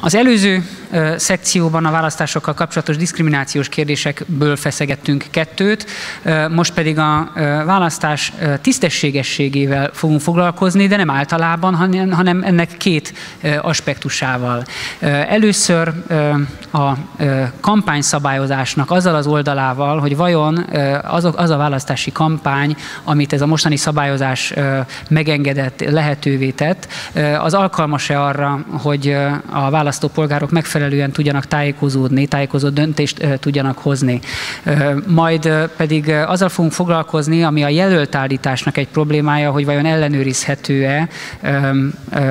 Az előző szekcióban a választásokkal kapcsolatos diszkriminációs kérdésekből feszegettünk kettőt, most pedig a választás tisztességességével fogunk foglalkozni, de nem általában, hanem ennek két aspektusával. Először a kampányszabályozásnak azzal az oldalával, hogy vajon az a, választási kampány, amit ez a mostani szabályozás megengedett, lehetővé tett, az alkalmas-e arra, hogy a választópolgárok megfelelően tudjanak tájékozódni, tájékozott döntést tudjanak hozni. Majd pedig azzal fogunk foglalkozni, ami a jelöltállításnak egy problémája, hogy vajon ellenőrizhető-e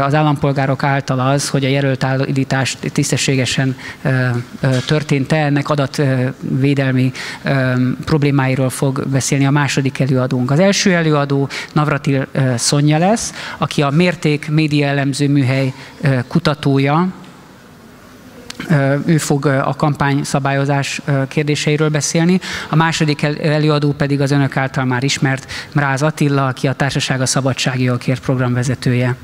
az állampolgárok által az, hogy a jelöltállítás tisztességesen történt-e, ennek adatvédelmi problémáiról fog beszélni a második előadónk. Az első előadó Navratil Szonya lesz, aki a Mérték Média Elemző Műhely kutatója, ő fog a kampány szabályozás kérdéseiről beszélni. A második előadó pedig az önök által már ismert Mráz Attila, aki a Társaság a Szabadságjogokért programvezetője.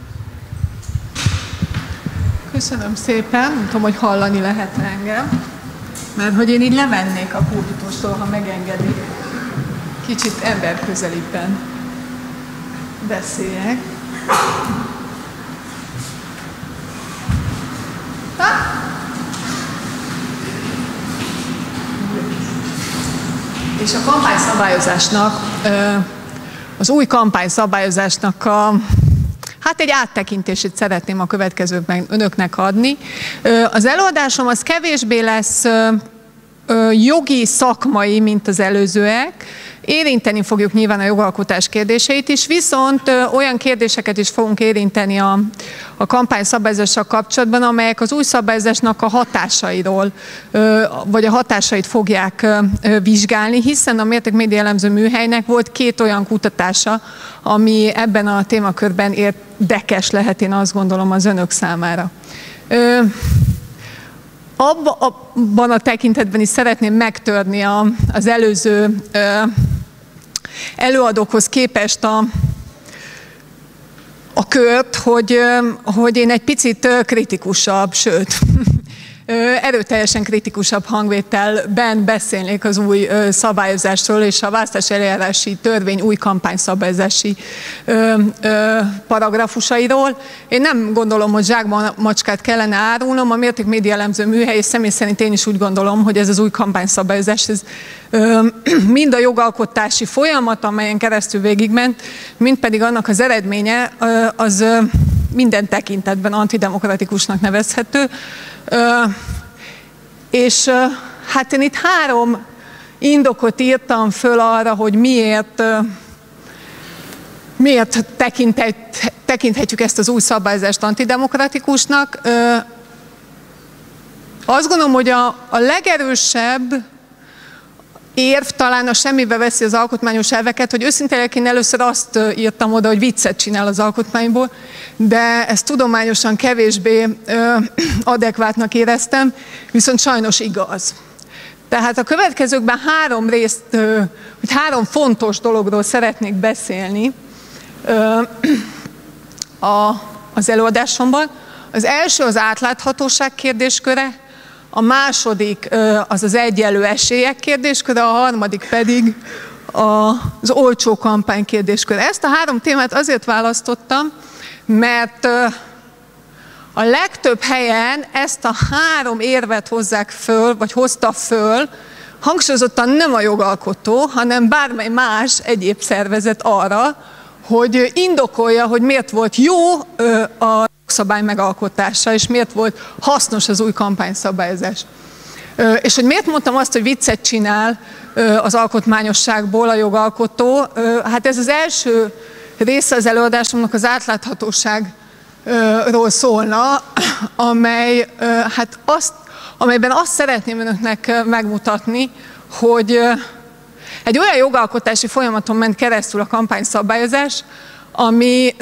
Köszönöm szépen, nem tudom, hogy hallani lehet engem, mert hogy én így levennék a pulpitustól, ha megengedik. Kicsit emberközelibben beszéljek. És a kampányszabályozásnak, az új kampányszabályozásnak a Hát egy áttekintését szeretném a következőkben önöknek adni. Az előadásom az kevésbé lesz jogi, szakmai, mint az előzőek. Érinteni fogjuk nyilván a jogalkotás kérdéseit is, viszont olyan kérdéseket is fogunk érinteni a, a kampány szabályozással kapcsolatban, amelyek az új szabályozásnak a hatásairól, vagy a hatásait fogják vizsgálni, hiszen a Mérték Média Elemző Műhelynek volt két olyan kutatása, ami ebben a témakörben érdekes lehet, én azt gondolom, az önök számára. Abban a tekintetben is szeretném megtörni az előző előadókhoz képest a, a kört, hogy, hogy én egy picit kritikusabb, sőt, erőteljesen kritikusabb hangvételben beszélnék az új szabályozásról és a választási eljárási törvény új kampányszabályozási paragrafusairól. Én nem gondolom, hogy zsákban macskát kellene árulnom, a Mérték Média Elemző Műhely, és személy szerint én is úgy gondolom, hogy ez az új kampányszabályozás, ez mind a jogalkotási folyamat, amelyen keresztül végigment, mind pedig annak az eredménye, az minden tekintetben antidemokratikusnak nevezhető. És hát én itt három indokot írtam föl arra, hogy miért, miért tekinthet, tekinthetjük ezt az új szabályzást antidemokratikusnak. Azt gondolom, hogy a, a legerősebb érv talán a semmibe veszi az alkotmányos elveket, hogy őszintén én először azt írtam oda, hogy viccet csinál az alkotmányból, de ezt tudományosan kevésbé ö, adekvátnak éreztem, viszont sajnos igaz. Tehát a következőkben három részt, ö, hogy három fontos dologról szeretnék beszélni ö, a, az előadásomban. Az első az átláthatóság kérdésköre, a második az az egyenlő esélyek kérdésköre, a harmadik pedig az olcsó kampány kérdésköre. Ezt a három témát azért választottam, mert a legtöbb helyen ezt a három érvet hozzák föl, vagy hozta föl, hangsúlyozottan nem a jogalkotó, hanem bármely más egyéb szervezet arra, hogy indokolja, hogy miért volt jó a jogszabály megalkotása, és miért volt hasznos az új kampányszabályozás. És hogy miért mondtam azt, hogy viccet csinál az alkotmányosságból a jogalkotó, hát ez az első része az előadásomnak az átláthatóságról szólna, amely, hát azt, amelyben azt szeretném önöknek megmutatni, hogy egy olyan jogalkotási folyamaton ment keresztül a kampányszabályozás, ami,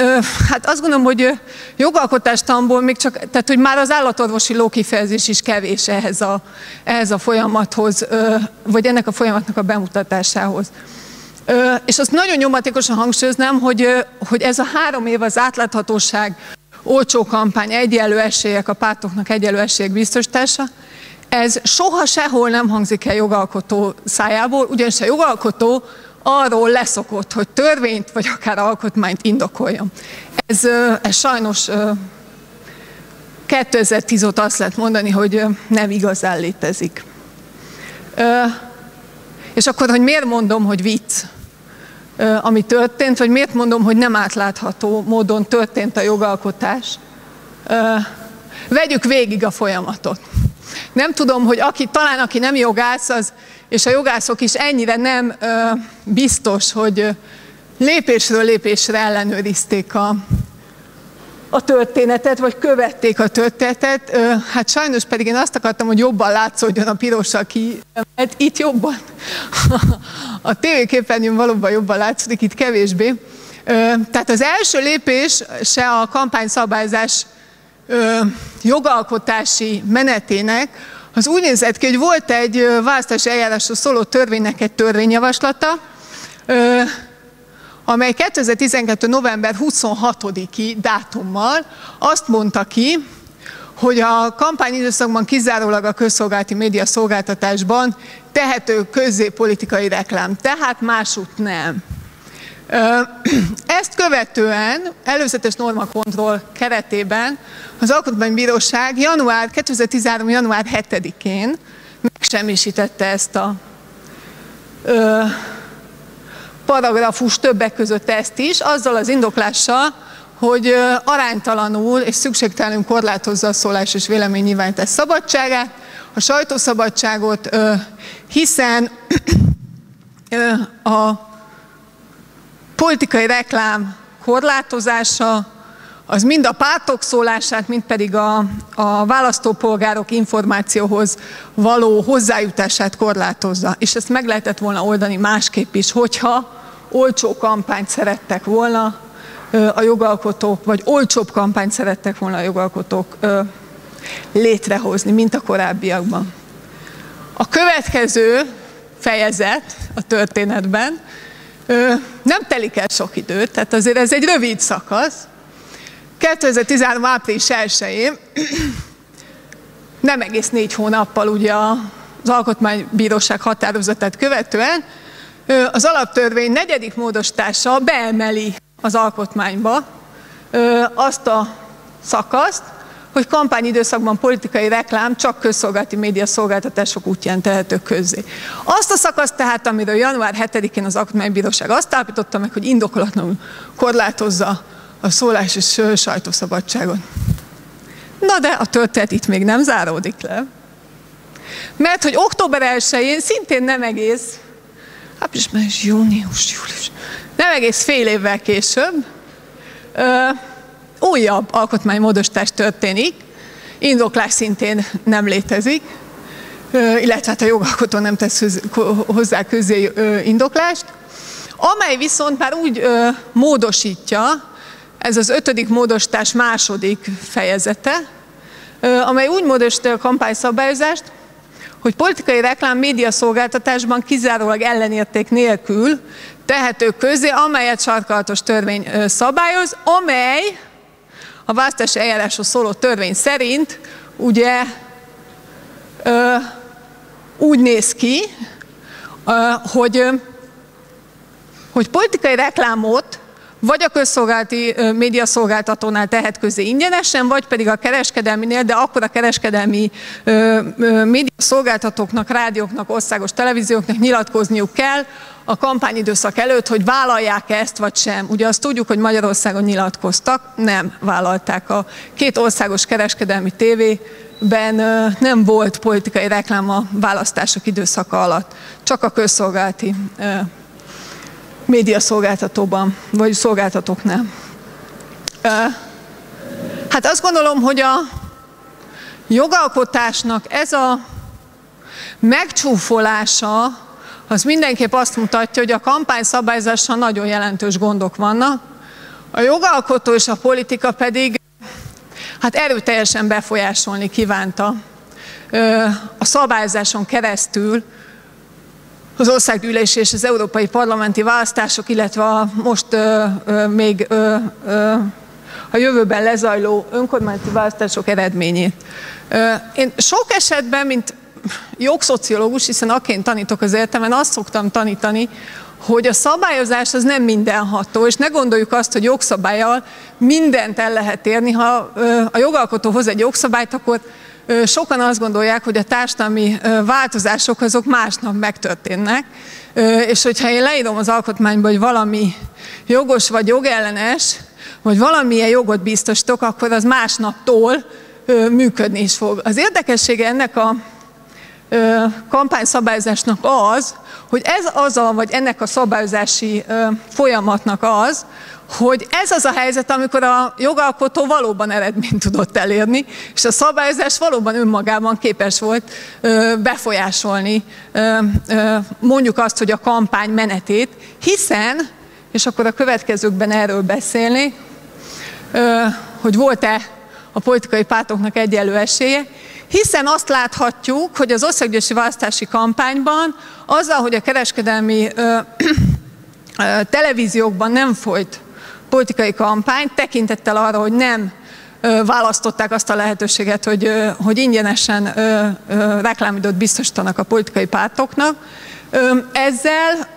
hát azt gondolom, hogy jogalkotástamból még csak, tehát hogy már az állatorvosi lókifejezés is kevés ehhez a, ehhez a folyamathoz, vagy ennek a folyamatnak a bemutatásához. És azt nagyon nyomatékosan hangsúlyoznám, hogy, hogy ez a három év az átláthatóság olcsó kampány, egyenlő esélyek, a pártoknak egyenlő esélyek biztosítása, ez soha sehol nem hangzik el jogalkotó szájából, ugyanis a jogalkotó arról leszokott, hogy törvényt vagy akár alkotmányt indokoljon. Ez, ez sajnos 2010 óta azt lehet mondani, hogy nem igazán létezik. És akkor, hogy miért mondom, hogy vicc, ami történt, vagy miért mondom, hogy nem átlátható módon történt a jogalkotás. Vegyük végig a folyamatot. Nem tudom, hogy aki, talán aki nem jogász, az, és a jogászok is ennyire nem biztos, hogy lépésről lépésre ellenőrizték a, a történetet, vagy követték a történetet. Hát sajnos pedig én azt akartam, hogy jobban látszódjon a piros, aki mert itt jobban. A tévéképernyőn valóban jobban látszódik, itt kevésbé. Tehát az első lépés se a kampányszabályzás jogalkotási menetének az úgy nézett ki, hogy volt egy választási eljárásról szóló törvénynek egy törvényjavaslata, amely 2012. november 26-i dátummal azt mondta ki, hogy a kampányidőszakban kizárólag a közszolgálati média szolgáltatásban tehető közzé politikai reklám, tehát másút nem. Ezt követően előzetes normakontroll keretében az Alkotmánybíróság január, 2013. január 7-én megsemmisítette ezt a paragrafus többek között ezt is, azzal az indoklással, hogy aránytalanul és szükségtelenül korlátozza a szólás és véleménynyilvánítás szabadságát, a sajtószabadságot, hiszen a politikai reklám korlátozása az mind a pártok szólását, mind pedig a, a választópolgárok információhoz való hozzájutását korlátozza. És ezt meg lehetett volna oldani másképp is, hogyha olcsó kampányt szerettek volna a jogalkotók, vagy olcsóbb kampányt szerettek volna a jogalkotók létrehozni, mint a korábbiakban. A következő fejezet a történetben nem telik el sok időt, tehát azért ez egy rövid szakasz. 2013. április 1-én, nem egész négy hónappal ugye az Alkotmánybíróság határozatát követően, az alaptörvény negyedik módosítása beemeli az alkotmányba azt a szakaszt, hogy kampányidőszakban politikai reklám csak közszolgálati média szolgáltatások útján tehető közzé. Azt a szakaszt tehát, amiről január 7-én az Alkotmánybíróság azt állapította meg, hogy indokolatlanul korlátozza a szólás és sajtószabadságot. Na de a történet itt még nem záródik le. Mert hogy október 1-én szintén nem egész, április, május, június, július, nem egész fél évvel később, újabb alkotmánymódosítás történik, indoklás szintén nem létezik, illetve hát a jogalkotó nem tesz hozzá közé indoklást, amely viszont már úgy módosítja, ez az ötödik módosítás második fejezete, amely úgy módosítja a kampányszabályozást, hogy politikai reklám média szolgáltatásban kizárólag ellenérték nélkül tehető közé, amelyet sarkalatos törvény szabályoz, amely a választási eljárásról szóló törvény szerint ugye ö, úgy néz ki, ö, hogy, hogy politikai reklámot vagy a közszolgálati médiaszolgáltatónál tehet közé ingyenesen, vagy pedig a kereskedelminél, de akkor a kereskedelmi médiaszolgáltatóknak, rádióknak, országos televízióknak nyilatkozniuk kell a kampányidőszak előtt, hogy vállalják ezt vagy sem. Ugye azt tudjuk, hogy Magyarországon nyilatkoztak, nem vállalták. A két országos kereskedelmi tévében nem volt politikai reklám a választások időszaka alatt, csak a közszolgálati médiaszolgáltatóban, vagy szolgáltatóknál. Hát azt gondolom, hogy a jogalkotásnak ez a megcsúfolása, az mindenképp azt mutatja, hogy a kampányszabályzással nagyon jelentős gondok vannak. A jogalkotó és a politika pedig hát erőteljesen befolyásolni kívánta a szabályzáson keresztül az országgyűlés és az európai parlamenti választások, illetve a most ö, ö, még ö, ö, a jövőben lezajló önkormányzati választások eredményét. Én sok esetben, mint jogszociológus, hiszen aként tanítok az egyetemen, azt szoktam tanítani, hogy a szabályozás az nem mindenható, és ne gondoljuk azt, hogy jogszabályjal mindent el lehet érni. Ha a jogalkotó hoz egy jogszabályt, akkor sokan azt gondolják, hogy a társadalmi változások azok másnap megtörténnek, és hogyha én leírom az alkotmányba, hogy valami jogos vagy jogellenes, vagy valamilyen jogot biztosítok, akkor az másnaptól működni is fog. Az érdekessége ennek a kampányszabályozásnak az, hogy ez az a, vagy ennek a szabályozási folyamatnak az, hogy ez az a helyzet, amikor a jogalkotó valóban eredményt tudott elérni, és a szabályozás valóban önmagában képes volt befolyásolni mondjuk azt, hogy a kampány menetét, hiszen, és akkor a következőkben erről beszélni, hogy volt-e a politikai pártoknak egyelő esélye, hiszen azt láthatjuk, hogy az országgyűlési választási kampányban azzal, hogy a kereskedelmi ö, ö, televíziókban nem folyt politikai kampány, tekintettel arra, hogy nem választották azt a lehetőséget, hogy, hogy ingyenesen reklámidőt biztosítanak a politikai pártoknak. Ezzel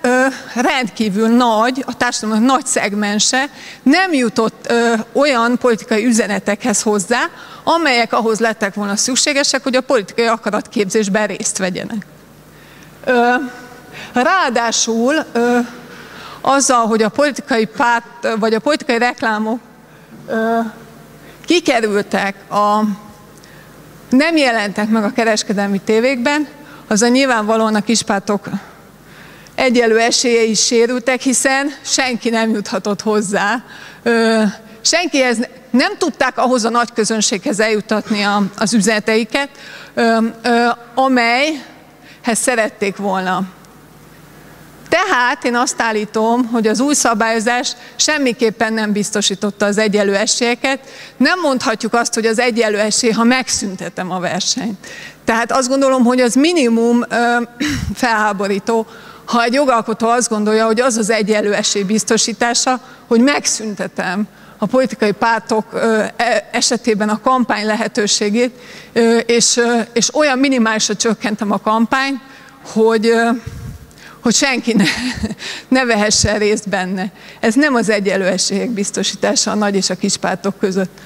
rendkívül nagy, a társadalomnak nagy szegmense nem jutott olyan politikai üzenetekhez hozzá, amelyek ahhoz lettek volna szükségesek, hogy a politikai akaratképzésben részt vegyenek. Ráadásul azzal, hogy a politikai párt, vagy a politikai reklámok ö, kikerültek, a, nem jelentek meg a kereskedelmi tévékben, az a nyilvánvalóan a kispártok egyelő esélyei sérültek, hiszen senki nem juthatott hozzá. Ö, senkihez nem tudták ahhoz a nagy közönséghez eljutatni a, az üzeneteiket, ö, ö, amelyhez szerették volna. Tehát én azt állítom, hogy az új szabályozás semmiképpen nem biztosította az egyenlő esélyeket. Nem mondhatjuk azt, hogy az egyenlő esély, ha megszüntetem a versenyt. Tehát azt gondolom, hogy az minimum ö, felháborító, ha egy jogalkotó azt gondolja, hogy az az egyenlő esély biztosítása, hogy megszüntetem a politikai pártok e, esetében a kampány lehetőségét, és, és olyan minimálisra csökkentem a kampányt, hogy hogy senki ne, ne vehessen részt benne. Ez nem az egyenlő esélyek biztosítása a nagy és a kis pártok között.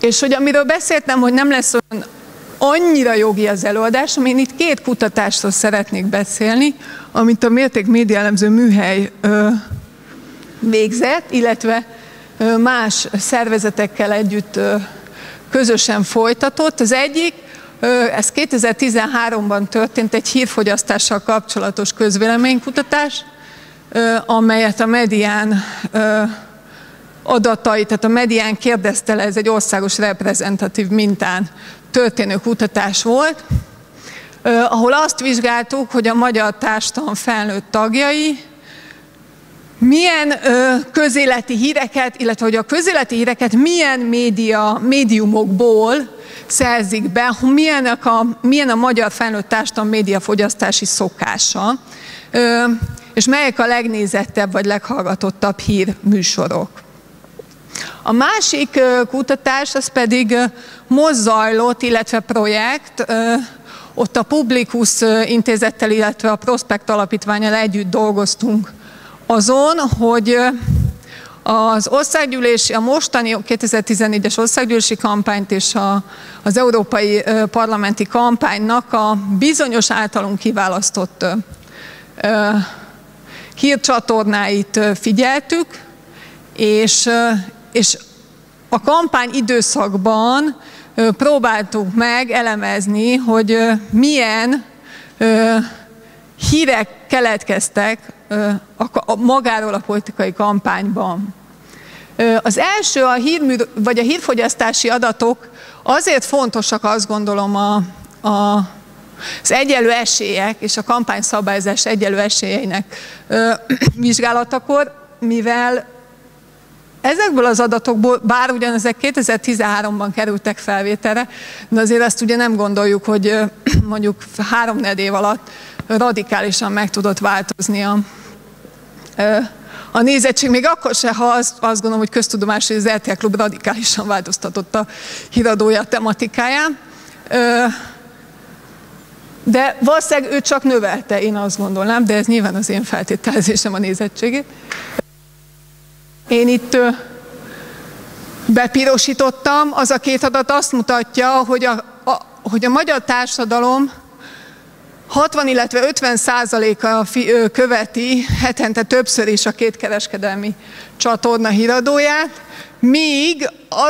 És hogy amiről beszéltem, hogy nem lesz olyan annyira jogi az előadásom, én itt két kutatásról szeretnék beszélni, amit a Mérték Média Elemző Műhely ö, végzett, illetve más szervezetekkel együtt közösen folytatott. Az egyik ez 2013-ban történt egy hírfogyasztással kapcsolatos közvéleménykutatás, amelyet a medián adatai, tehát a medián kérdezte le, ez egy országos reprezentatív mintán történő kutatás volt, ahol azt vizsgáltuk, hogy a magyar társadalom felnőtt tagjai milyen közéleti híreket, illetve hogy a közéleti híreket milyen média, médiumokból szerzik be, hogy milyen a, milyen a magyar felnőtt társadalom médiafogyasztási szokása, és melyek a legnézettebb vagy leghallgatottabb hírműsorok. A másik kutatás az pedig mozzajlott, illetve projekt, ott a Publikus intézettel, illetve a Prospekt alapítványal együtt dolgoztunk azon, hogy az országgyűlési, a mostani 2014-es országgyűlési kampányt és a, az európai parlamenti kampánynak a bizonyos általunk kiválasztott ö, hírcsatornáit figyeltük, és, és a kampány időszakban próbáltuk meg elemezni, hogy milyen hírek keletkeztek a, magáról a politikai kampányban. Az első a hírmű, vagy a hírfogyasztási adatok azért fontosak, azt gondolom, a, a, az egyenlő esélyek és a kampányszabályzás egyenlő esélyeinek ö, vizsgálatakor, mivel ezekből az adatokból, bár ugyan ezek 2013-ban kerültek felvételre, de azért azt ugye nem gondoljuk, hogy mondjuk három év alatt radikálisan meg tudott változni a, a nézettség, még akkor se, ha azt, azt gondolom, hogy köztudomás, hogy az RTL Klub radikálisan változtatott a híradója tematikáján. De valószínűleg ő csak növelte, én azt gondolnám, de ez nyilván az én feltételezésem a nézettségét. Én itt bepirosítottam, az a két adat azt mutatja, hogy a, a, hogy a magyar társadalom 60, illetve 50 százaléka követi hetente többször is a két kereskedelmi csatorna híradóját, míg a,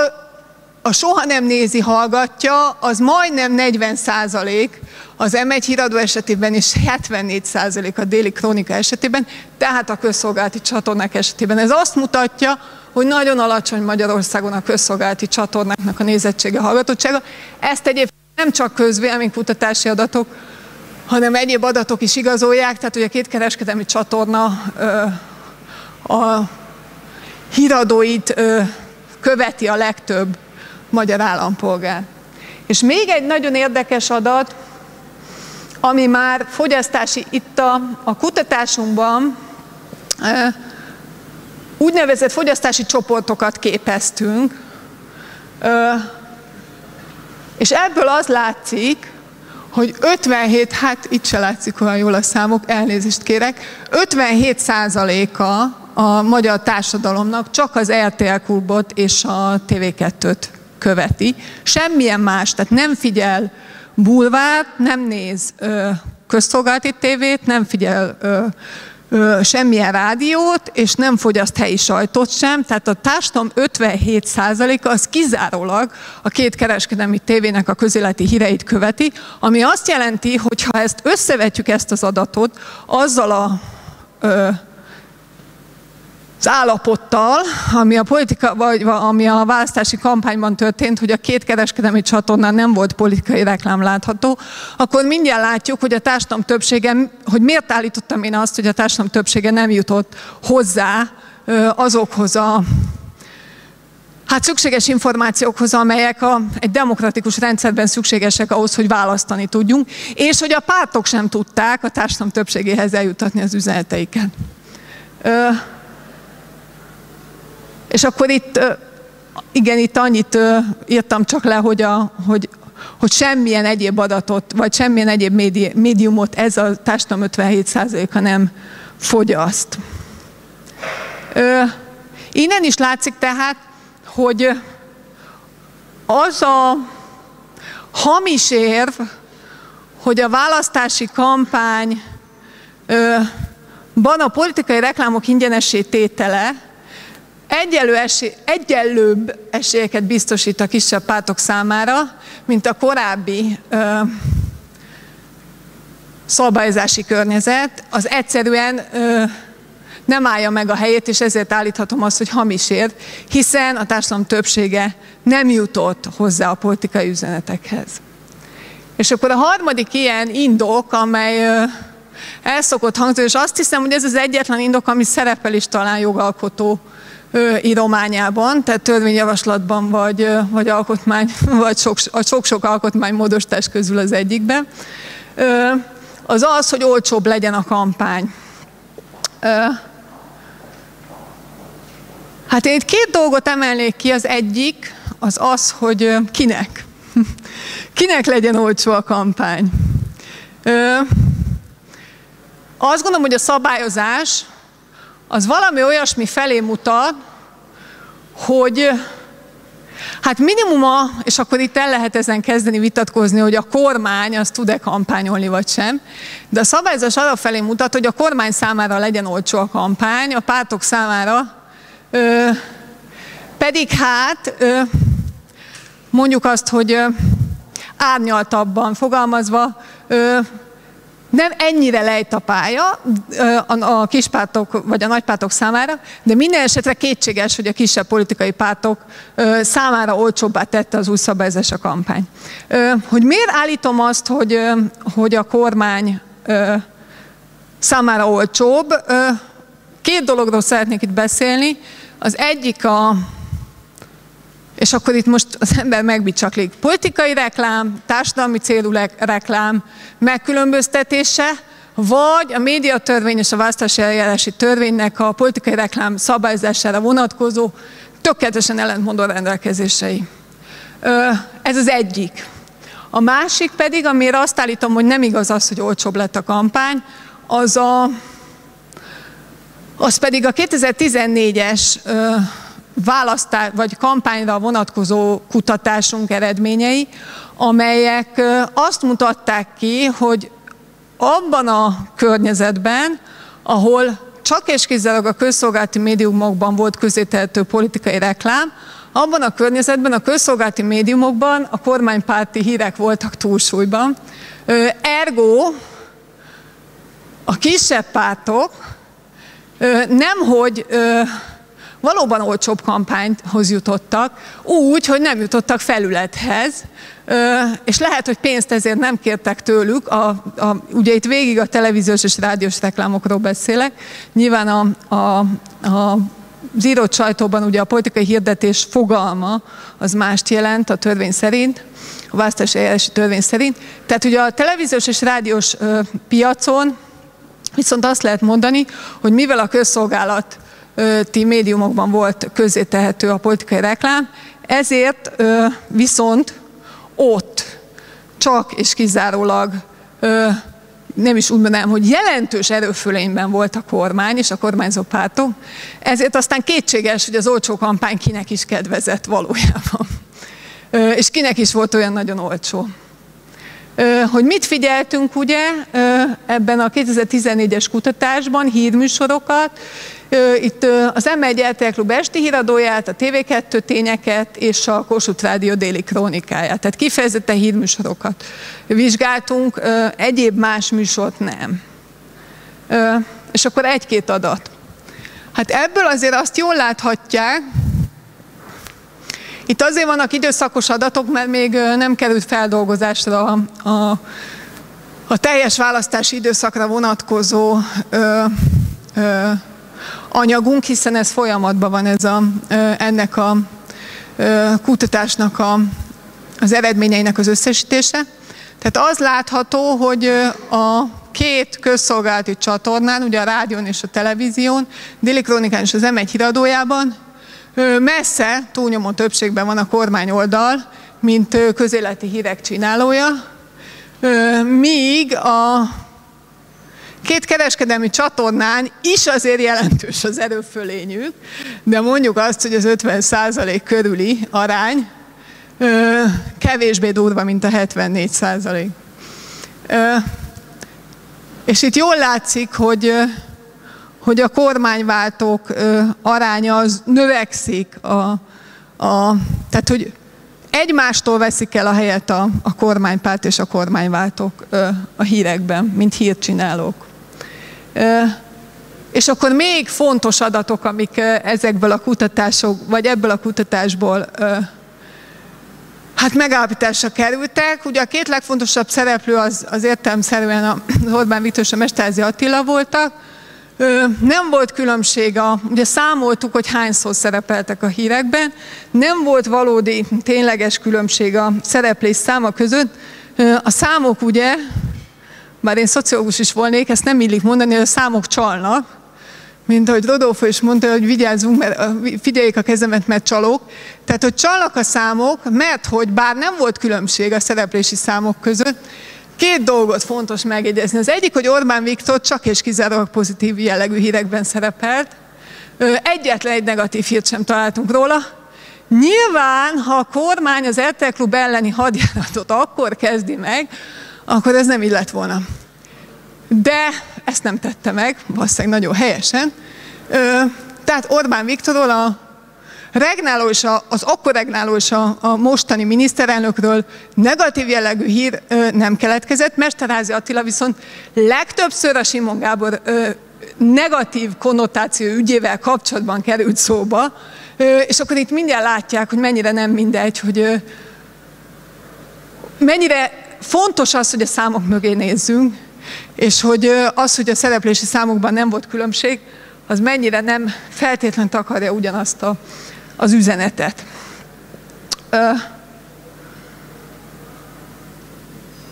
a soha nem nézi, hallgatja, az majdnem 40 százalék, az M1 híradó esetében is 74 százalék a déli krónika esetében, tehát a közszolgálati csatornák esetében. Ez azt mutatja, hogy nagyon alacsony Magyarországon a közszolgálati csatornáknak a nézettsége, hallgatottsága. Ezt egyébként nem csak közvéleménykutatási adatok, hanem egyéb adatok is igazolják, tehát a két kereskedelmi csatorna a híradóit követi a legtöbb magyar állampolgár. És még egy nagyon érdekes adat, ami már fogyasztási, itt a, a kutatásunkban úgynevezett fogyasztási csoportokat képeztünk, és ebből az látszik, hogy 57, hát itt se látszik olyan jól a számok, elnézést kérek, 57 százaléka a magyar társadalomnak csak az RTL klubot és a TV2-t követi. Semmilyen más, tehát nem figyel bulvárt, nem néz ö, közszolgálati tévét, nem figyel ö, semmilyen rádiót, és nem fogyaszt helyi sajtot sem, tehát a társadalom 57%-a az kizárólag a két kereskedelmi tévének a közéleti híreit követi, ami azt jelenti, hogy ha ezt összevetjük ezt az adatot azzal a ö, az állapottal, ami a politika, vagy ami a választási kampányban történt, hogy a két kereskedelmi csatornán nem volt politikai reklám látható, akkor mindjárt látjuk, hogy a társadalom többsége, hogy miért állítottam én azt, hogy a társadalom többsége nem jutott hozzá azokhoz a hát szükséges információkhoz, amelyek a, egy demokratikus rendszerben szükségesek ahhoz, hogy választani tudjunk, és hogy a pártok sem tudták a társadalom többségéhez eljutatni az üzeneteiket. És akkor itt, igen, itt annyit írtam csak le, hogy, a, hogy, hogy semmilyen egyéb adatot, vagy semmilyen egyéb médi, médiumot ez a társadalom 57%-a nem fogyaszt. Ö, innen is látszik tehát, hogy az a hamis érv, hogy a választási kampány van a politikai reklámok ingyenessé tétele, egyenlő esély, egyenlőbb esélyeket biztosít a kisebb pártok számára, mint a korábbi ö, szabályozási környezet, az egyszerűen ö, nem állja meg a helyét, és ezért állíthatom azt, hogy hamis ér, hiszen a társadalom többsége nem jutott hozzá a politikai üzenetekhez. És akkor a harmadik ilyen indok, amely ö, el szokott hangzani, és azt hiszem, hogy ez az egyetlen indok, ami szerepel is talán jogalkotó írományában, tehát törvényjavaslatban, vagy, vagy alkotmány, vagy sok-sok alkotmánymódosítás közül az egyikben, az az, hogy olcsóbb legyen a kampány. Hát én itt két dolgot emelnék ki, az egyik az az, hogy kinek. Kinek legyen olcsó a kampány. Azt gondolom, hogy a szabályozás az valami olyasmi felé mutat, hogy hát minimuma, és akkor itt el lehet ezen kezdeni vitatkozni, hogy a kormány az tud-e kampányolni vagy sem, de a szabályozás arra felé mutat, hogy a kormány számára legyen olcsó a kampány, a pártok számára ö, pedig hát ö, mondjuk azt, hogy ö, árnyaltabban fogalmazva, ö, nem ennyire lejt a pálya a kispártok vagy a nagypártok számára, de minden esetre kétséges, hogy a kisebb politikai pártok számára olcsóbbá tette az új szabályozás a kampány. Hogy miért állítom azt, hogy, hogy a kormány számára olcsóbb? Két dologról szeretnék itt beszélni. Az egyik a és akkor itt most az ember megbicsaklik. Politikai reklám, társadalmi célú reklám, megkülönböztetése, vagy a médiatörvény és a választási eljárási törvénynek a politikai reklám szabályzására vonatkozó tökéletesen ellentmondó rendelkezései. Ez az egyik. A másik pedig, amire azt állítom, hogy nem igaz az, hogy olcsóbb lett a kampány, az, a, az pedig a 2014-es választás vagy kampányra vonatkozó kutatásunk eredményei, amelyek azt mutatták ki, hogy abban a környezetben, ahol csak és kizárólag a közszolgálati médiumokban volt közételtő politikai reklám, abban a környezetben, a közszolgálati médiumokban a kormánypárti hírek voltak túlsúlyban. Ergo a kisebb pártok nemhogy valóban olcsóbb kampányhoz jutottak, úgy, hogy nem jutottak felülethez, és lehet, hogy pénzt ezért nem kértek tőlük, a, a, ugye itt végig a televíziós és rádiós reklámokról beszélek, nyilván a, a, a az írott sajtóban ugye a politikai hirdetés fogalma az mást jelent a törvény szerint, a választási eljárási törvény szerint. Tehát ugye a televíziós és rádiós piacon viszont azt lehet mondani, hogy mivel a közszolgálati médiumokban volt közzétehető a politikai reklám, ezért viszont ott csak és kizárólag nem is úgy mondanám, hogy jelentős erőfölényben volt a kormány és a kormányzó pártok, ezért aztán kétséges, hogy az olcsó kampány kinek is kedvezett valójában. És kinek is volt olyan nagyon olcsó. Hogy mit figyeltünk ugye ebben a 2014-es kutatásban, hírműsorokat, itt az M1 RTL Klub esti híradóját, a TV2 tényeket és a Kossuth Rádió déli krónikáját. Tehát kifejezetten hírműsorokat vizsgáltunk, egyéb más műsort nem. És akkor egy-két adat. Hát ebből azért azt jól láthatják, itt azért vannak időszakos adatok, mert még nem került feldolgozásra a, a, a teljes választási időszakra vonatkozó ö, ö, anyagunk, hiszen ez folyamatban van ez a, ennek a kutatásnak a, az eredményeinek az összesítése. Tehát az látható, hogy a két közszolgálati csatornán, ugye a rádión és a televízión, Déli Krónikán és az M1 híradójában messze túlnyomó többségben van a kormány oldal, mint közéleti hírek csinálója, míg a Két kereskedelmi csatornán is azért jelentős az erőfölényük, de mondjuk azt, hogy az 50% körüli arány kevésbé durva, mint a 74%. És itt jól látszik, hogy, hogy a kormányváltók aránya az növekszik, a, a, tehát hogy egymástól veszik el a helyet a, a kormánypárt és a kormányváltók a hírekben, mint hírcsinálók. És akkor még fontos adatok, amik ezekből a kutatások, vagy ebből a kutatásból hát megállapításra kerültek. Ugye a két legfontosabb szereplő az, az értelmszerűen az Orbán Viktor és a Mesterházi Attila voltak. Nem volt különbség, a, ugye számoltuk, hogy hányszor szerepeltek a hírekben, nem volt valódi, tényleges különbség a szereplés száma között. A számok ugye bár én szociológus is volnék, ezt nem illik mondani, hogy a számok csalnak, mint ahogy Rodolfo is mondta, hogy vigyázzunk, mert figyeljék a kezemet, mert csalók. Tehát, hogy csalnak a számok, mert hogy bár nem volt különbség a szereplési számok között, két dolgot fontos megjegyezni. Az egyik, hogy Orbán Viktor csak és kizárólag pozitív jellegű hírekben szerepelt. Egyetlen egy negatív hírt sem találtunk róla. Nyilván, ha a kormány az RTL Klub elleni hadjáratot akkor kezdi meg, akkor ez nem így lett volna. De ezt nem tette meg, valószínűleg nagyon helyesen. Tehát Orbán Viktorról a regnáló és a, az akkor regnáló és a, a mostani miniszterelnökről negatív jellegű hír ö, nem keletkezett. Mesterházi Attila viszont legtöbbször a Simon Gábor ö, negatív konnotáció ügyével kapcsolatban került szóba, ö, és akkor itt mindjárt látják, hogy mennyire nem mindegy, hogy ö, mennyire fontos az, hogy a számok mögé nézzünk, és hogy az, hogy a szereplési számokban nem volt különbség, az mennyire nem feltétlenül takarja ugyanazt a, az üzenetet.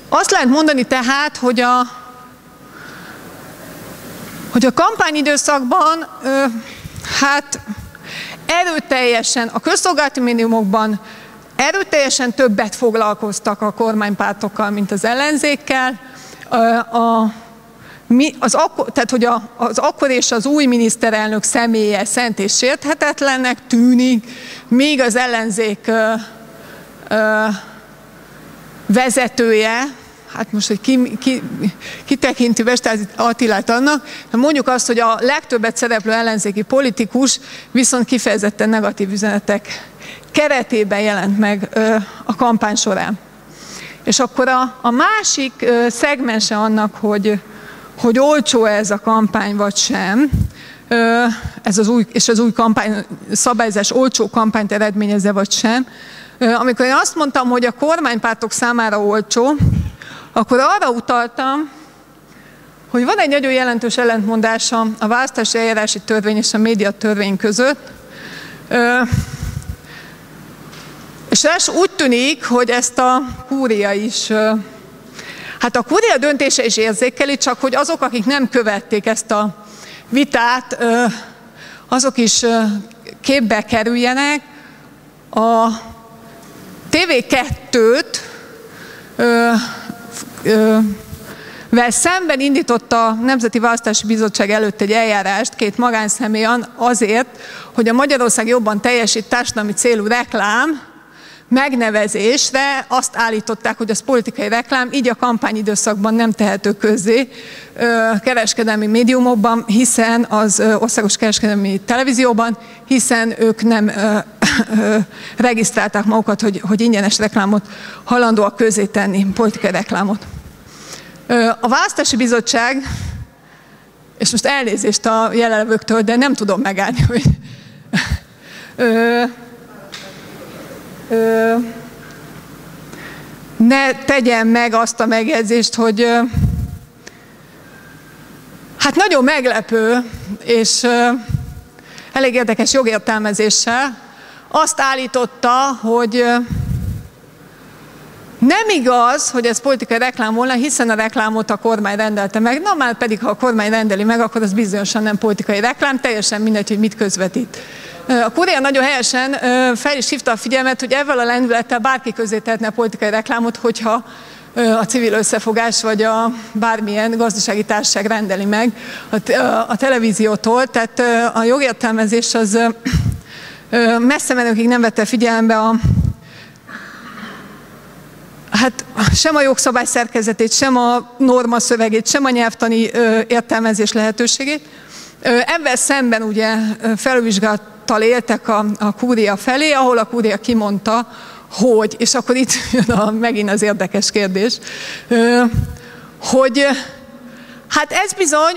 Azt lehet mondani tehát, hogy a, hogy a kampányidőszakban hát erőteljesen a közszolgálati médiumokban erőteljesen többet foglalkoztak a kormánypártokkal, mint az ellenzékkel. A, mi, az akkor, tehát, hogy a, az akkor és az új miniszterelnök személye szent és sérthetetlennek tűnik, míg az ellenzék ö, ö, vezetője, hát most, hogy ki, ki, ki tekinti Vestázi Attilát annak, mondjuk azt, hogy a legtöbbet szereplő ellenzéki politikus viszont kifejezetten negatív üzenetek keretében jelent meg a kampány során. És akkor a, a másik szegmense annak, hogy, hogy olcsó ez a kampány vagy sem, ez az új, és az új kampány, szabályzás olcsó kampányt eredményezze vagy sem, amikor én azt mondtam, hogy a kormánypártok számára olcsó, akkor arra utaltam, hogy van egy nagyon jelentős ellentmondása a választási eljárási törvény és a média törvény között, és ez úgy tűnik, hogy ezt a kúria is, hát a kúria döntése is érzékeli, csak hogy azok, akik nem követték ezt a vitát, azok is képbe kerüljenek. A TV2-t vel szemben indította a Nemzeti Választási Bizottság előtt egy eljárást két magánszemély azért, hogy a Magyarország jobban teljesít társadalmi célú reklám megnevezésre azt állították, hogy az politikai reklám, így a kampányidőszakban nem tehető közzé kereskedelmi médiumokban, hiszen az országos kereskedelmi televízióban, hiszen ők nem regisztrálták magukat, hogy, hogy ingyenes reklámot halandóak közé tenni, politikai reklámot. A választási bizottság, és most elnézést a jelenlevőktől, de nem tudom megállni, hogy ö, ö, ne tegyem meg azt a megjegyzést, hogy ö, hát nagyon meglepő, és ö, elég érdekes jogértelmezéssel azt állította, hogy nem igaz, hogy ez politikai reklám volna, hiszen a reklámot a kormány rendelte meg. Na már pedig, ha a kormány rendeli meg, akkor az bizonyosan nem politikai reklám, teljesen mindegy, hogy mit közvetít. A Kuria nagyon helyesen fel is hívta a figyelmet, hogy ezzel a lendülettel bárki közé tehetne a politikai reklámot, hogyha a civil összefogás vagy a bármilyen gazdasági társaság rendeli meg a, a, televíziótól. Tehát a jogértelmezés az messze menőkig nem vette figyelembe a hát sem a jogszabály szerkezetét, sem a norma szövegét, sem a nyelvtani értelmezés lehetőségét. Ebben szemben ugye felvizsgálattal éltek a, a kúria felé, ahol a kúria kimondta, hogy, és akkor itt jön a, megint az érdekes kérdés, hogy hát ez bizony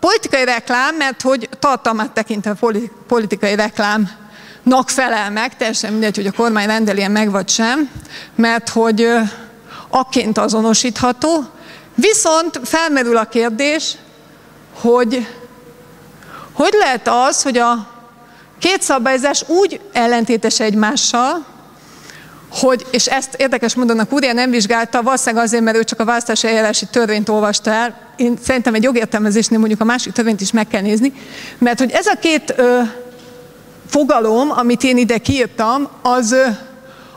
politikai reklám, mert hogy tartalmát tekintve politikai reklám nak felel meg, teljesen mindegy, hogy a kormány rendeli meg vagy sem, mert hogy akként azonosítható. Viszont felmerül a kérdés, hogy hogy lehet az, hogy a két szabályzás úgy ellentétes egymással, hogy, és ezt érdekes módon a Kúria nem vizsgálta, valószínűleg azért, mert ő csak a választási eljárási törvényt olvasta el. Én szerintem egy jogértelmezésnél mondjuk a másik törvényt is meg kell nézni, mert hogy ez a két ö, fogalom, amit én ide kiírtam, az,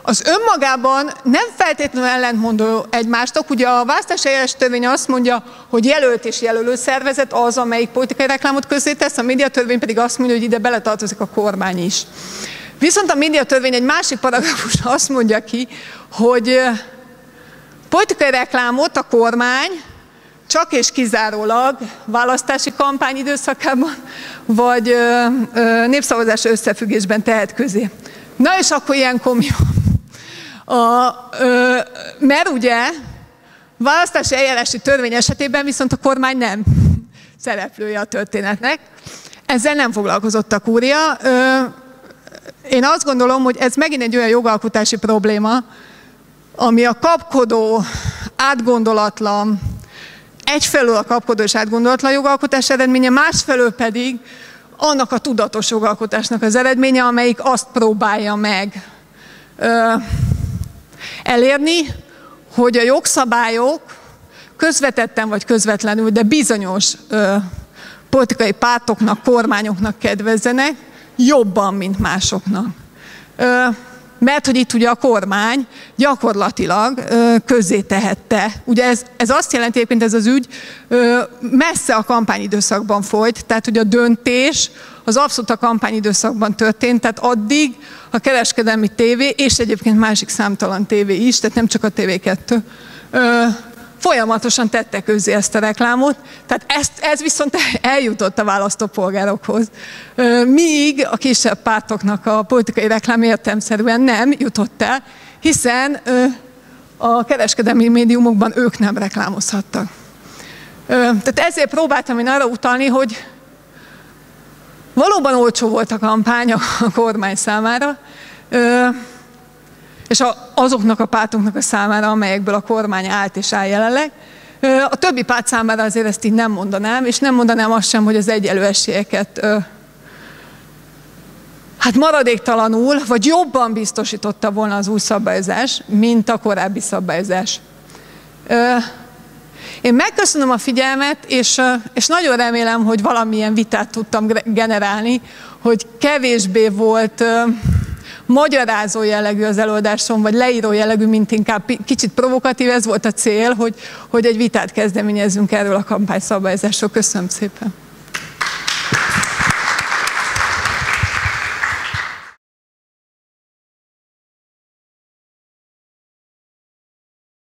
az önmagában nem feltétlenül ellentmondó egymástok. Ugye a választási eljárás törvény azt mondja, hogy jelölt és jelölő szervezet az, amelyik politikai reklámot tesz, a médiatörvény pedig azt mondja, hogy ide beletartozik a kormány is. Viszont a médiatörvény egy másik paragrafus azt mondja ki, hogy politikai reklámot a kormány csak és kizárólag választási kampány időszakában, vagy népszavazás összefüggésben tehet közé. Na és akkor ilyenkor mi a, ö, mert ugye választási eljárási törvény esetében viszont a kormány nem szereplője a történetnek. Ezzel nem foglalkozott a kúria. Ö, én azt gondolom, hogy ez megint egy olyan jogalkotási probléma, ami a kapkodó, átgondolatlan, egyfelől a kapkodó és átgondolatlan jogalkotás eredménye, másfelől pedig annak a tudatos jogalkotásnak az eredménye, amelyik azt próbálja meg ö, elérni, hogy a jogszabályok közvetetten vagy közvetlenül, de bizonyos ö, politikai pártoknak, kormányoknak kedvezzenek, jobban, mint másoknak. Mert hogy itt ugye a kormány gyakorlatilag közzé tehette. Ugye ez, ez azt jelenti egyébként ez az ügy messze a kampányidőszakban folyt, tehát hogy a döntés az abszolút a kampányidőszakban történt, tehát addig a kereskedelmi tévé, és egyébként másik számtalan tévé is, tehát nem csak a TV2, folyamatosan tette közé ezt a reklámot, tehát ezt, ez viszont eljutott a választópolgárokhoz. Míg a kisebb pártoknak a politikai reklám értelmszerűen nem jutott el, hiszen a kereskedelmi médiumokban ők nem reklámozhattak. Tehát ezért próbáltam én arra utalni, hogy valóban olcsó volt a kampány a kormány számára, és azoknak a pártoknak a számára, amelyekből a kormány állt és áll jelenleg. A többi párt számára azért ezt így nem mondanám, és nem mondanám azt sem, hogy az egyelő esélyeket hát maradéktalanul, vagy jobban biztosította volna az új szabályozás, mint a korábbi szabályozás. Én megköszönöm a figyelmet, és, és nagyon remélem, hogy valamilyen vitát tudtam generálni, hogy kevésbé volt magyarázó jellegű az előadásom, vagy leíró jellegű, mint inkább kicsit provokatív. Ez volt a cél, hogy, hogy egy vitát kezdeményezzünk erről a kampányszabályozásról. Köszönöm szépen.